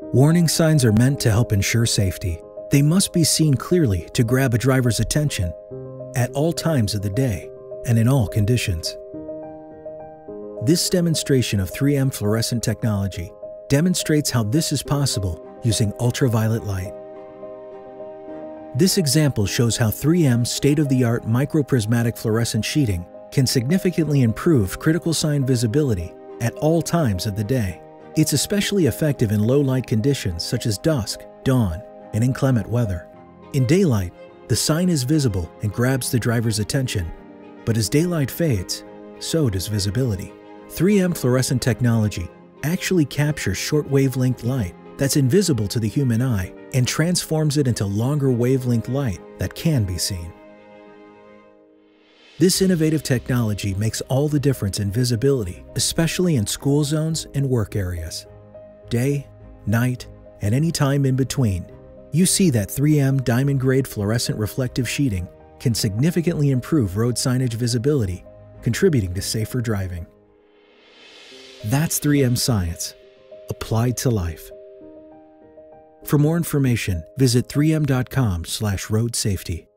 Warning signs are meant to help ensure safety. They must be seen clearly to grab a driver's attention at all times of the day and in all conditions. This demonstration of 3M fluorescent technology demonstrates how this is possible using ultraviolet light. This example shows how 3M's state-of-the-art microprismatic fluorescent sheeting can significantly improve critical sign visibility at all times of the day. It's especially effective in low light conditions such as dusk, dawn, and inclement weather. In daylight, the sign is visible and grabs the driver's attention, but as daylight fades, so does visibility. 3M fluorescent technology actually captures short wavelength light that's invisible to the human eye and transforms it into longer wavelength light that can be seen. This innovative technology makes all the difference in visibility, especially in school zones and work areas. Day, night, and any time in between, you see that 3M diamond grade fluorescent reflective sheeting can significantly improve road signage visibility, contributing to safer driving. That's 3M science, applied to life. For more information, visit 3m.com/road safety.